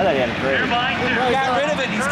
I thought he had a great. Got rid of it he's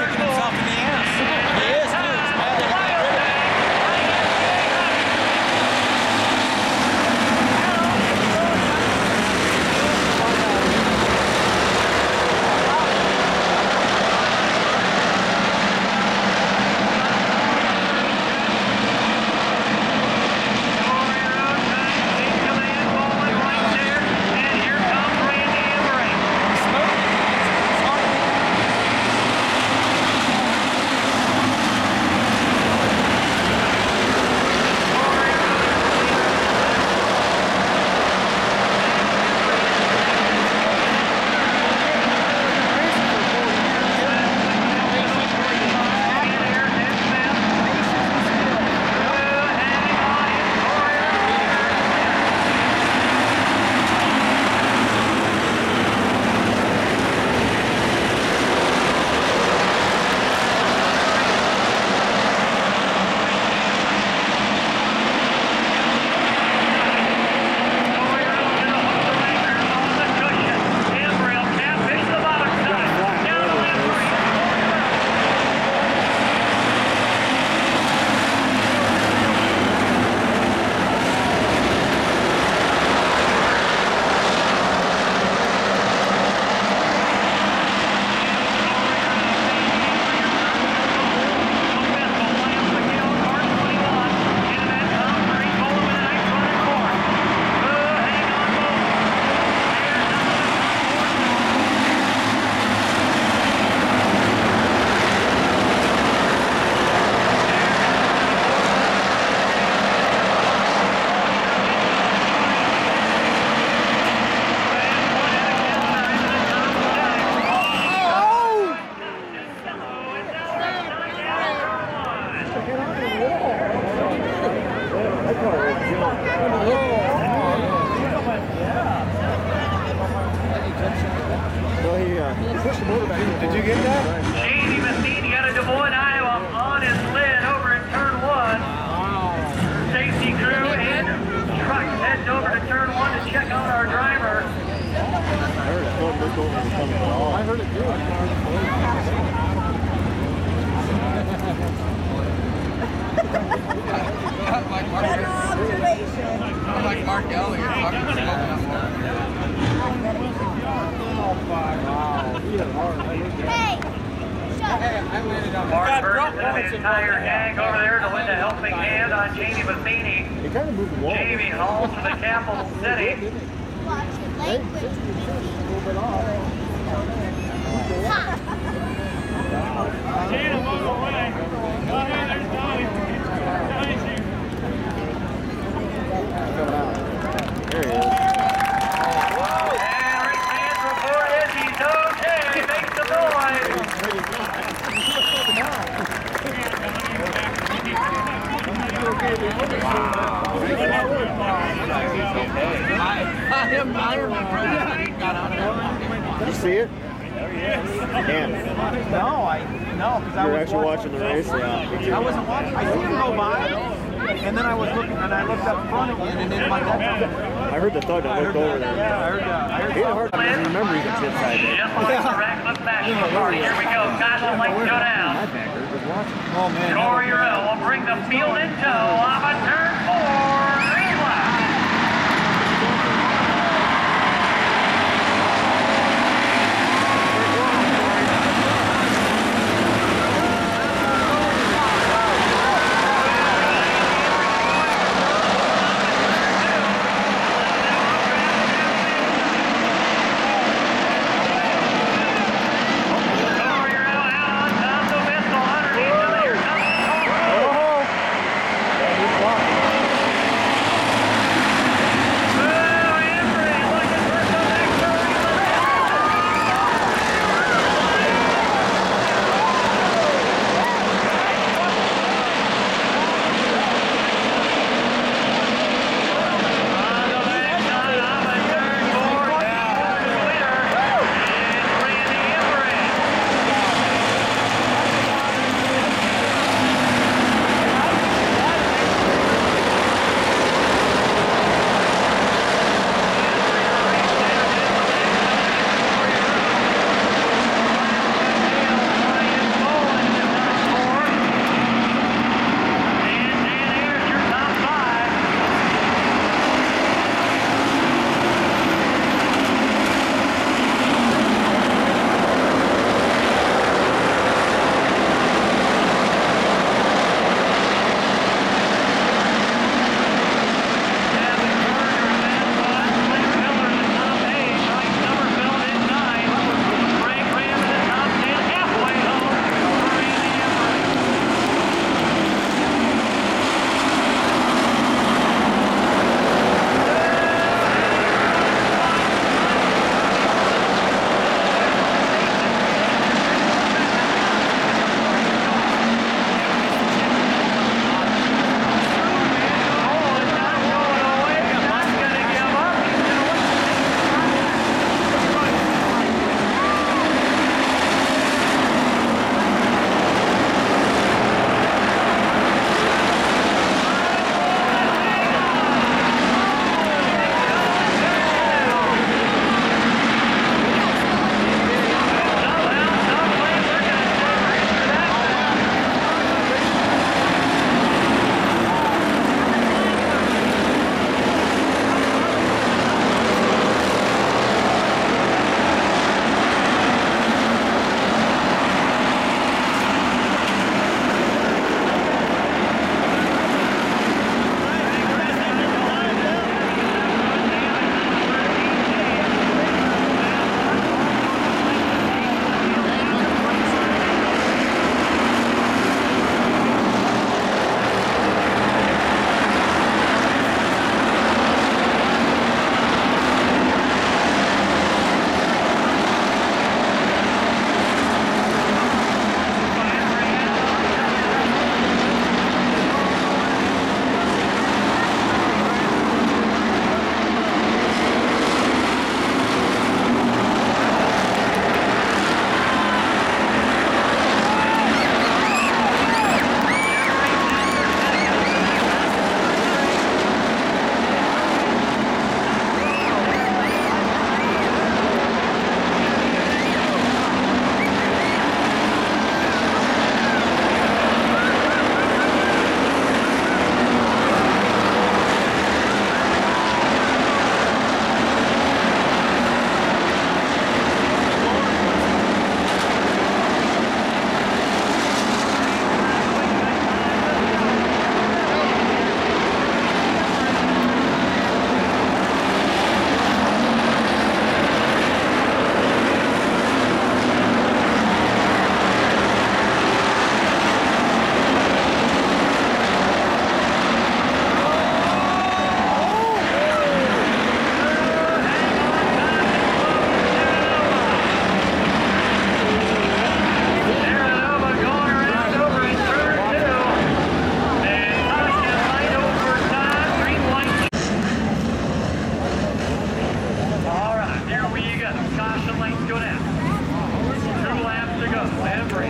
Did you get that? Jamie Matheny out of Des Moines, Iowa, on his lid over in turn one. Safety crew and truck heading over to turn one to check out our driver. I heard it too. like Mark, I'm like Mark Elliott. Fucking smoking up Mark Burton and his entire gang over there to lend a helping hand on Jamie Matheny. He kind of the. Jamie home to the capital city. There he is. And Rick Sands reported he's okay. Make some noise. I am, I am impressed that he got out of Did you see it? Damn. No, I no, because I was actually watching. watching the race? Yeah. I wasn't watching. I see him go by, and then I was looking, and I looked up front again, and then my I heard the thud. I looked over there. Yeah, I heard. Uh, I heard. He had a hard time remembering the side there. Just like the Radcliffe National Park. Here we go. Castle Lake Showdown. My backer. Oh man. Corey Earl will bring the field in tow off a turn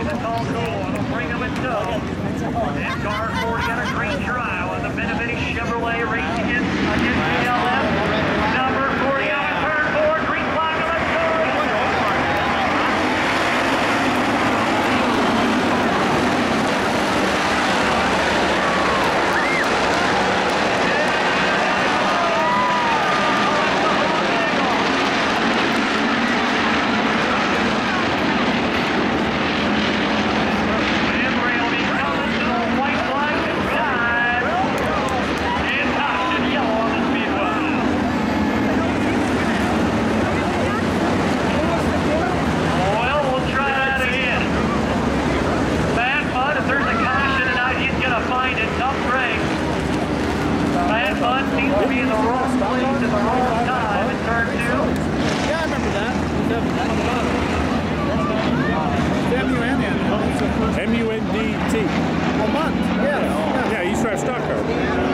the call goal. It'll bring them in tow. And car 40 on a green trial on the Benavente Chevrolet race against, against A month, yeah. Yeah, you start to stock.